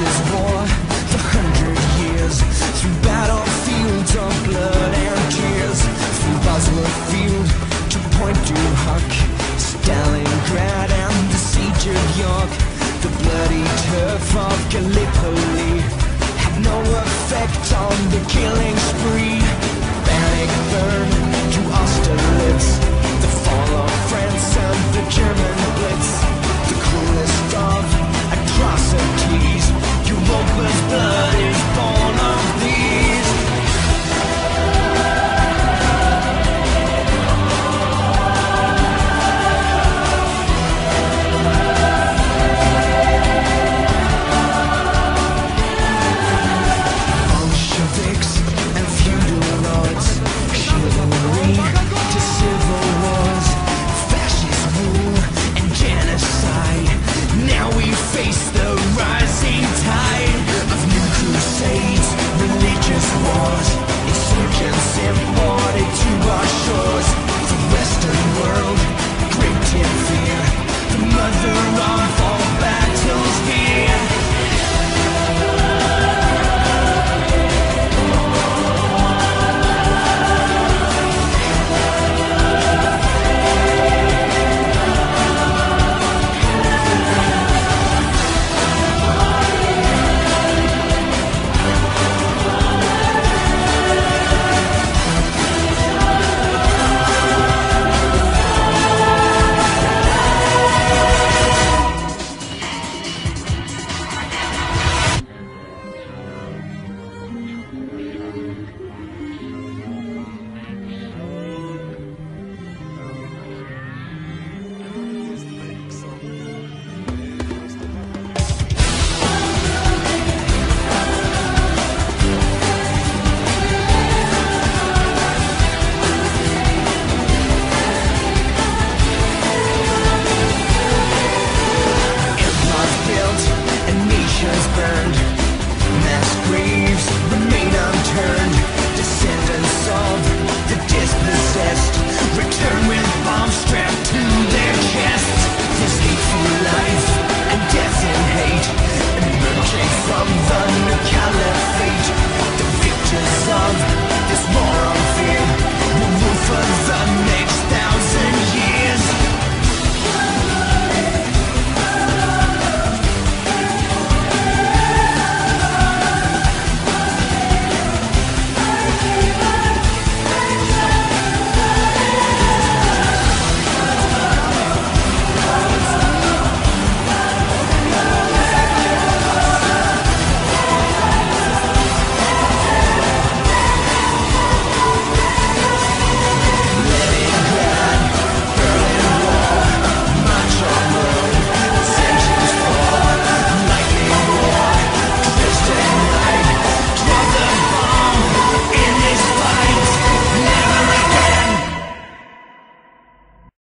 The War, the Hundred Years, through battlefields of blood and tears, through Bosworth Field to Pointe du Hoc, Stalingrad and the Siege of York. The bloody turf of Gallipoli had no effect on the killing spree. simple.